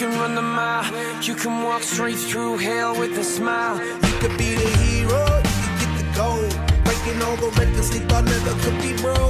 can run the mile. You can walk straight through hell with a smile. You could be the hero, you could get the gold. Breaking all the records they thought never could be broke.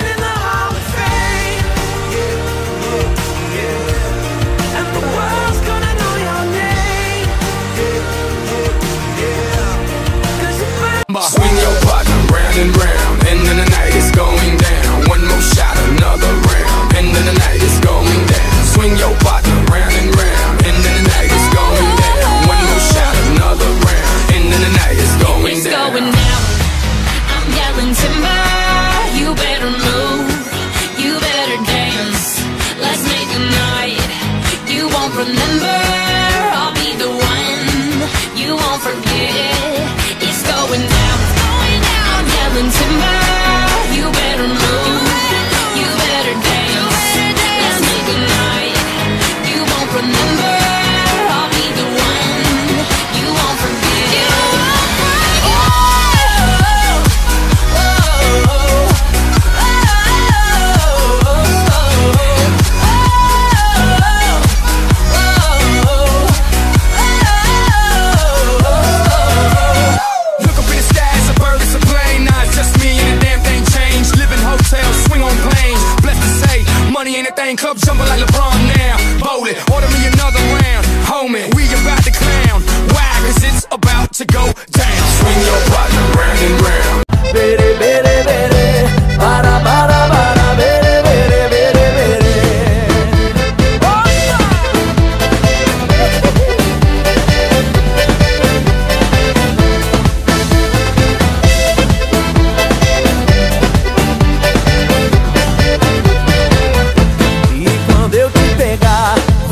Swing your partner round and round. into my handcuffs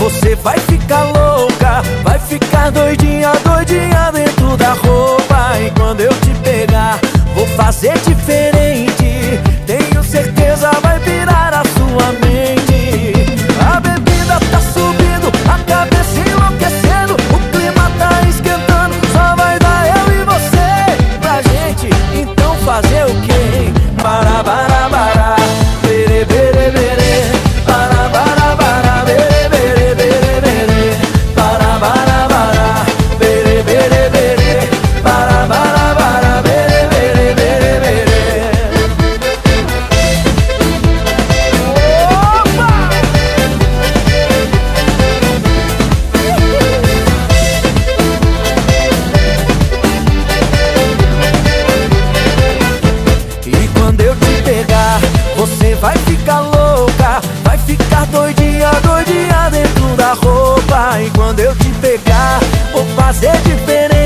Você vai ficar louca, vai ficar doidinha, doidinha dentro da roupa. E quando eu te pegar, vou fazer diferente. pegar. Você vai ficar louca Vai ficar doidinha, doidinha dentro da roupa. E quando eu te pegar Vou fazer diferente.